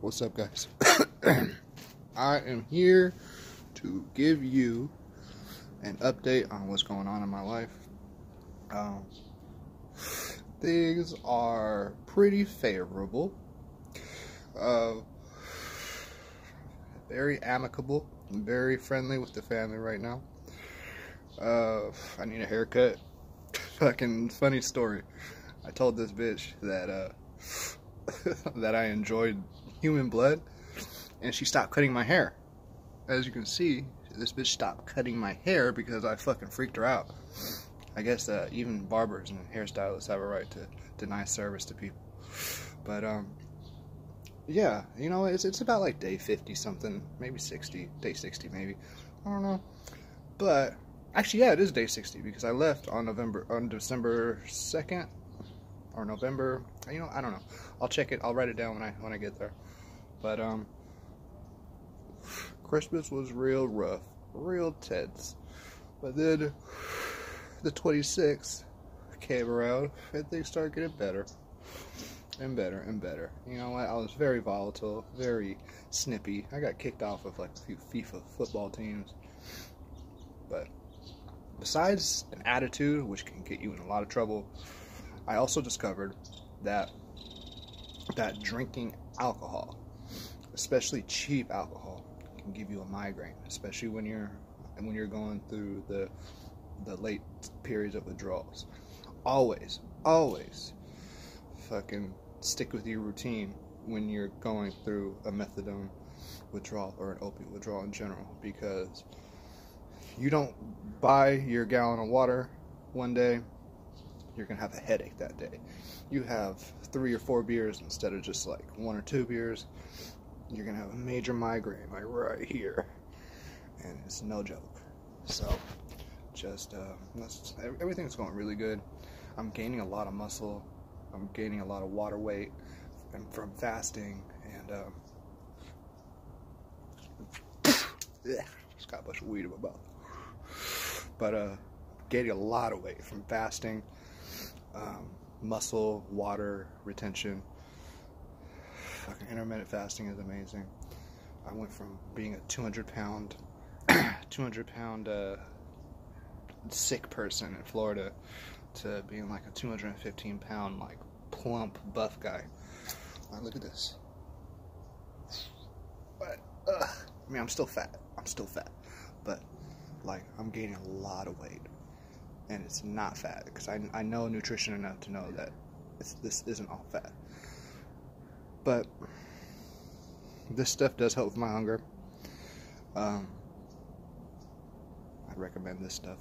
What's up, guys? I am here to give you an update on what's going on in my life. Um, things are pretty favorable. Uh, very amicable, very friendly with the family right now. Uh, I need a haircut. Fucking funny story. I told this bitch that uh, that I enjoyed human blood, and she stopped cutting my hair. As you can see, this bitch stopped cutting my hair because I fucking freaked her out. I guess uh, even barbers and hairstylists have a right to deny service to people. But um, yeah, you know, it's it's about like day 50 something, maybe 60, day 60 maybe. I don't know. But actually, yeah, it is day 60 because I left on November on December 2nd or November. You know, I don't know. I'll check it. I'll write it down when I when I get there. But um, Christmas was real rough, real tense. But then the 26th came around and things started getting better and better and better. You know what? I was very volatile, very snippy. I got kicked off of like a few FIFA football teams. But besides an attitude, which can get you in a lot of trouble, I also discovered that that drinking alcohol, especially cheap alcohol, can give you a migraine, especially when you're when you're going through the the late periods of withdrawals. Always, always fucking stick with your routine when you're going through a methadone withdrawal or an opiate withdrawal in general because you don't buy your gallon of water one day you're gonna have a headache that day. You have three or four beers instead of just like one or two beers, you're gonna have a major migraine like right here, and it's no joke. So, just uh, everything's going really good. I'm gaining a lot of muscle. I'm gaining a lot of water weight from fasting, and um, yeah, just got a bunch of weed in my mouth. But uh, gaining a lot of weight from fasting um, muscle, water retention. Intermittent fasting is amazing. I went from being a 200 pound, 200 pound uh, sick person in Florida to being like a 215 pound like plump buff guy. Now look at this. But uh, I mean, I'm still fat. I'm still fat, but like I'm gaining a lot of weight and it's not fat because I, I know nutrition enough to know that this isn't all fat. But this stuff does help with my hunger. Um, I'd recommend this stuff.